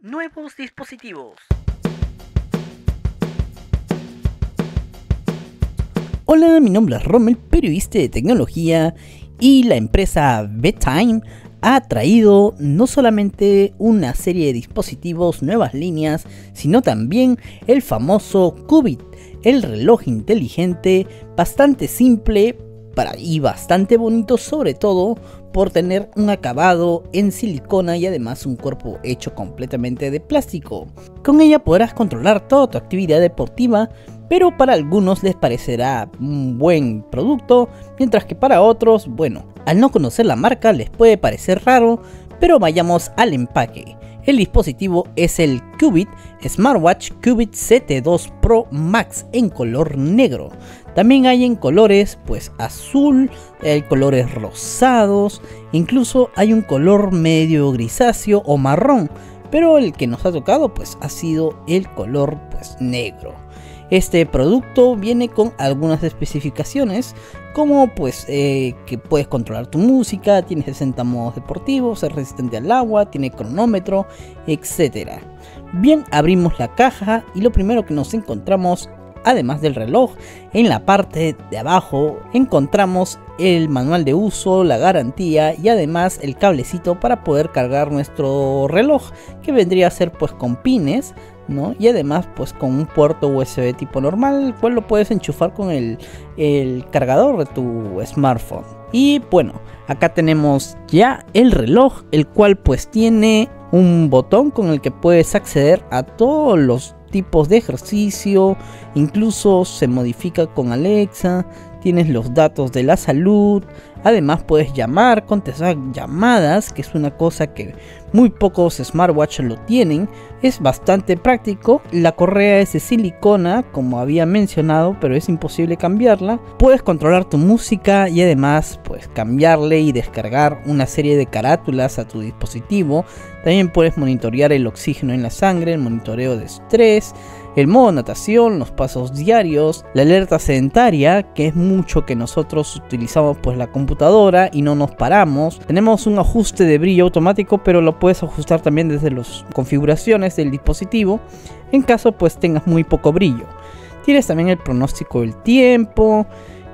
Nuevos dispositivos. Hola, mi nombre es Rommel, periodista de tecnología y la empresa Bedtime ha traído no solamente una serie de dispositivos, nuevas líneas, sino también el famoso Qubit, el reloj inteligente bastante simple para, y bastante bonito sobre todo por tener un acabado en silicona y además un cuerpo hecho completamente de plástico. Con ella podrás controlar toda tu actividad deportiva, pero para algunos les parecerá un buen producto, mientras que para otros, bueno, al no conocer la marca les puede parecer raro, pero vayamos al empaque. El dispositivo es el Qubit Smartwatch Qubit CT2 Pro Max en color negro. También hay en colores pues azul, hay colores rosados, incluso hay un color medio grisáceo o marrón, pero el que nos ha tocado pues ha sido el color pues negro. Este producto viene con algunas especificaciones como pues eh, que puedes controlar tu música, tiene 60 modos deportivos, es resistente al agua, tiene cronómetro, etc. Bien, abrimos la caja y lo primero que nos encontramos además del reloj, en la parte de abajo encontramos el manual de uso, la garantía y además el cablecito para poder cargar nuestro reloj que vendría a ser pues con pines y además pues con un puerto USB tipo normal, el cual lo puedes enchufar con el, el cargador de tu smartphone. Y bueno, acá tenemos ya el reloj, el cual pues tiene un botón con el que puedes acceder a todos los tipos de ejercicio, incluso se modifica con Alexa, tienes los datos de la salud, además puedes llamar, contestar llamadas, que es una cosa que muy pocos smartwatches lo tienen, es bastante práctico, la correa es de silicona como había mencionado, pero es imposible cambiarla, puedes controlar tu música y además pues cambiarle y descargar una serie de carátulas a tu dispositivo, también puedes monitorear el oxígeno en la sangre, el monitoreo de estrés, el modo natación, los pasos diarios, la alerta sedentaria, que es mucho que nosotros utilizamos pues la computadora y no nos paramos. Tenemos un ajuste de brillo automático, pero lo puedes ajustar también desde las configuraciones del dispositivo en caso pues tengas muy poco brillo. Tienes también el pronóstico del tiempo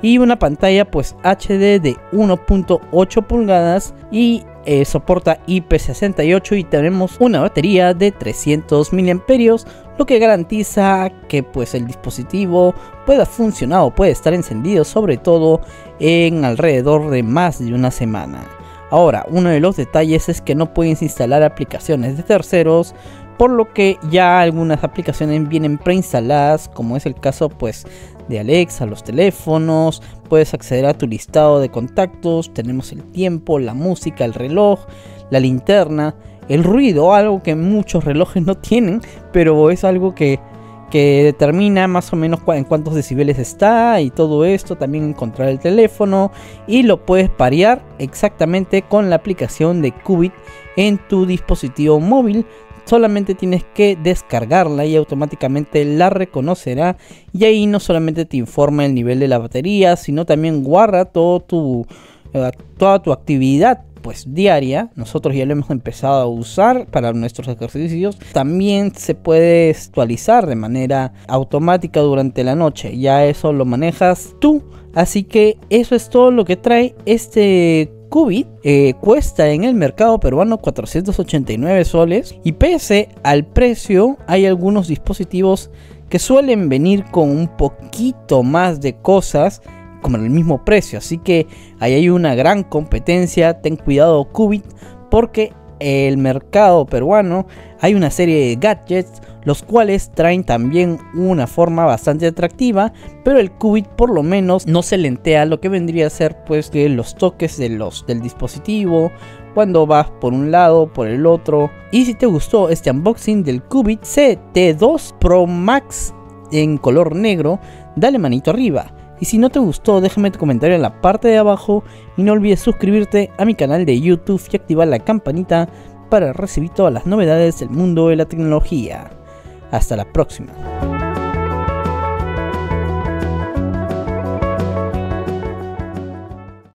y una pantalla pues HD de 1.8 pulgadas y eh, soporta IP68 y tenemos una batería de 300 mAh, lo que garantiza que pues el dispositivo pueda funcionar o puede estar encendido sobre todo en alrededor de más de una semana. Ahora, uno de los detalles es que no puedes instalar aplicaciones de terceros, por lo que ya algunas aplicaciones vienen preinstaladas, como es el caso pues de Alexa, los teléfonos, puedes acceder a tu listado de contactos, tenemos el tiempo, la música, el reloj, la linterna, el ruido, algo que muchos relojes no tienen, pero es algo que, que determina más o menos en cuántos decibeles está y todo esto, también encontrar el teléfono y lo puedes parear exactamente con la aplicación de Qubit en tu dispositivo móvil solamente tienes que descargarla y automáticamente la reconocerá. Y ahí no solamente te informa el nivel de la batería sino también guarda todo tu, eh, toda tu actividad pues diaria. Nosotros ya lo hemos empezado a usar para nuestros ejercicios. También se puede actualizar de manera automática durante la noche. Ya eso lo manejas tú. Así que eso es todo lo que trae este Qubit eh, cuesta en el mercado peruano 489 soles y pese al precio hay algunos dispositivos que suelen venir con un poquito más de cosas como el mismo precio. Así que ahí hay una gran competencia. Ten cuidado Qubit porque el mercado peruano hay una serie de gadgets los cuales traen también una forma bastante atractiva, pero el Qubit por lo menos no se lentea lo que vendría a ser pues que los toques de los, del dispositivo, cuando vas por un lado, por el otro. Y si te gustó este unboxing del Qubit CT2 Pro Max en color negro, dale manito arriba. Y si no te gustó, déjame tu comentario en la parte de abajo y no olvides suscribirte a mi canal de YouTube y activar la campanita para recibir todas las novedades del mundo de la tecnología. Hasta la próxima.